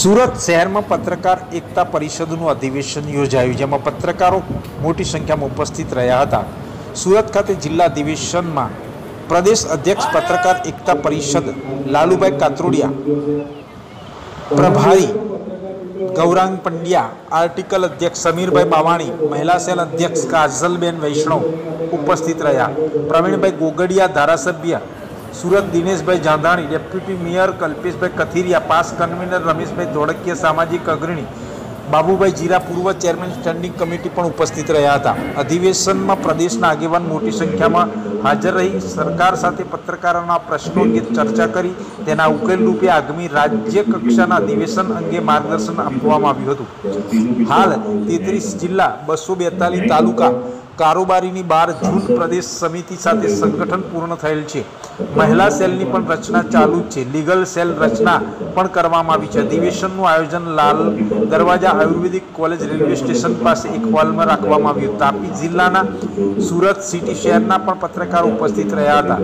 સુરત શહેરમાં પત્રકાર એકતા પરિષદનું અધિવેશન યોજાયું, જેમાં પત્રકારો મોટી સંખ્યામાં ઉપસ્થિત રહ્યા હતા. સુરત ખાતે જિલ્લા અધિવેશનમાં પ્રદેશ અધ્યક્ષ પત્રકાર એકતા પરિષદ લાલુભાઈ કાતરોડિયા, પ્રભારી ગૌરાંગ પંડ્યા, આર્ટિકલ અધ્યક્ષ સમીરભાઈ બાવાણી, મહિલા સેલ અધ્યક્ષ કાજલબેન વૈષ્ણવ ઉપસ્થિત રહ્યા. પ્રવીણભાઈ ગોગડિયા ધારાસભ્ય Surat Dineshbhai Jandhani, deputy mayor Kalpeshbhai Kathiriya, PAAS convener Rameshbhai Dholakiya, સામાજિક અગ્રણી બાબુભાઈ જીરા, પૂર્વ ચેરમેન સ્ટેન્ડિંગ કમિટી પણ ઉપસ્થિત રહ્યા હતા. અધિવેશનમાં પ્રદેશના આગેવાન મોટી સંખ્યામાં હાજર રહી, સરકાર સાથે પત્રકારોના પ્રશ્નો અંગે ચર્ચા કરી, તેના ઉકેલ રૂપે આગામી રાજ્ય કક્ષાના અધિવેશન અંગે માર્ગદર્શન આપવામાં આવ્યું હતું. હાલ તેત્રીસ જિલ્લા, બસો બેતાલીસ તાલુકા કારોબારીની બાર જૂન પ્રદેશ સમિતિ સાથે સંગઠન પૂર્ણ થયેલ છે. મહિલા સેલની પણ રચના ચાલુ જ છે. લીગલ સેલ રચના પણ કરવામાં આવી છે. અધિવેશનનું આયોજન લાલ દરવાજા આયુર્વેદિક કોલેજ રેલવે સ્ટેશન પાસે એક હોલમાં રાખવામાં આવ્યું તાપી જિલ્લાના સુરત સિટી શહેરના પણ પત્રકારો ઉપસ્થિત રહ્યા હતા.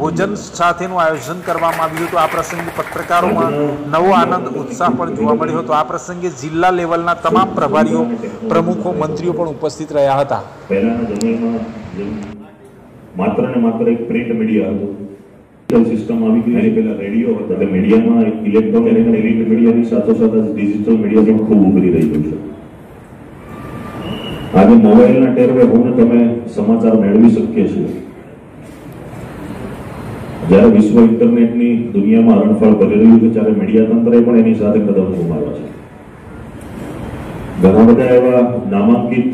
ભોજન સાથેનું આયોજન કરવામાં આવ્યું હતું. આ પ્રસંગે પત્રકારોમાં નવો આનંદ, ઉત્સાહ પણ જોવા મળ્યો હતો. આ પ્રસંગે જિલ્લા લેવલના તમામ પ્રભારીઓ, પ્રમુખો, મંત્રીઓ પણ ઉપસ્થિત રહ્યા હતા. પહેલાના જમાનામાં માત્ર ને માત્ર એક પ્રિન્ટ મીડિયા હતું. સિસ્ટમ આવી ગઈ એની પહેલા રેડિયો હતો. એટલે મીડિયામાં ઇલેક્ટ્રોનિક અને પ્રિન્ટ મીડિયાની સાથોસાથ ડિજિટલ મીડિયા પણ ખૂબ ઉભરી રહ્યું છે. આજે મોબાઈલના ટેરવે હોને તમે સમાચાર મેળવી શકીએ છીએ જ્યારે વિશ્વ ઇન્ટરનેટની દુનિયામાં રણફળ ભરી રહ્યું છે, ત્યારે મીડિયા તંત્રએ પણ એની સાથે કદમ ઉમાર્યા છે. ઘણા બધા એવા નામાંકિત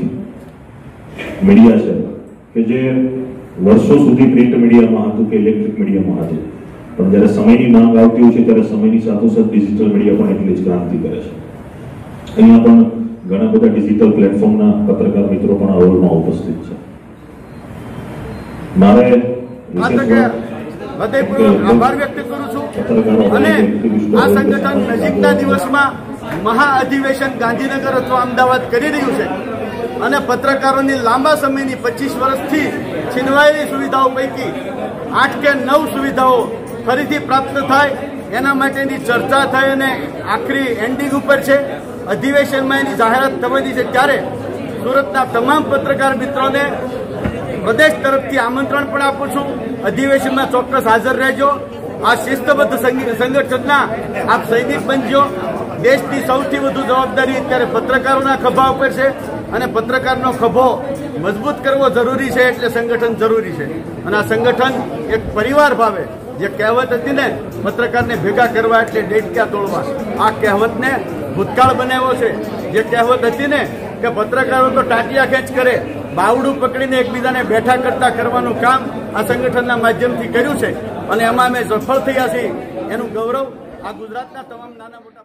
મીડિયા છે કે જે વર્ષો સુધી પ્રિન્ટ મીડિયામાં હતું કે ઇલેક્ટ્રિક મીડિયામાં હતું પણ જ્યારે સમયની માંગ આવતી હોય છે ત્યારે સમયની સાથોસાથ ડિજિટલ મીડિયા પણ એટલી જ ક્રાંતિ કરે છે. અહીંયા પણ ઘણા બધા ડિજિટલ પ્લેટફોર્મના પત્રકાર મિત્રો પણ આ હોલમાં ઉપસ્થિત છે. મારે આભાર વ્યક્ત કરું છું. અને આ સંગઠન નજીકના દિવસમાં મહા અધિવેશન ગાંધીનગર અથવા અમદાવાદ કરી રહ્યું છે. અને પત્રકારોની લાંબા સમયની પચીસ વર્ષથી છીનવાયેલી સુવિધાઓ પૈકી આઠ કે નવ સુવિધાઓ ફરીથી પ્રાપ્ત થાય, એના માટેની ચર્ચા થઈ અને આખરી એન્ડિંગ ઉપર છે. અધિવેશનમાં એની જાહેરાત થવાની છે ત્યારે સુરતના તમામ પત્રકાર મિત્રોને પ્રદેશ તરફથી આમંત્રણ પણ આપું છું. અધિવેશનમાં ચોક્કસ હાજર રહેજો. આ શિસ્તબદ્ધ સંગઠનના આપ સૈનિક બનજો. દેશની સૌથી વધુ જવાબદારી અત્યારે પત્રકારોના ખભા ઉપર છે. અને પત્રકારનો ખભો મજબૂત કરવો જરૂરી છે એટલે સંગઠન જરૂરી છે. અને આ સંગઠન એક પરિવાર ભાવે, જે કહેવત હતી ને, પત્રકારને ભેગા કરવા એટલે ડેટક્યા તોડવા. આ કહેવતને ભૂતકાળ બનાવ્યો છે. જે કહેવત હતી ને, કે પત્રકારો તો ટાટિયા ખેંચ કરે, બાવડું પકડીને એકબીજાને બેઠા કરતા કરવાનું કામ આ સંગઠનના માધ્યમથી કર્યું છે. અને એમાં અમે સફળ થયા છીએ. એનું ગૌરવ આ ગુજરાતના તમામ નાના મોટા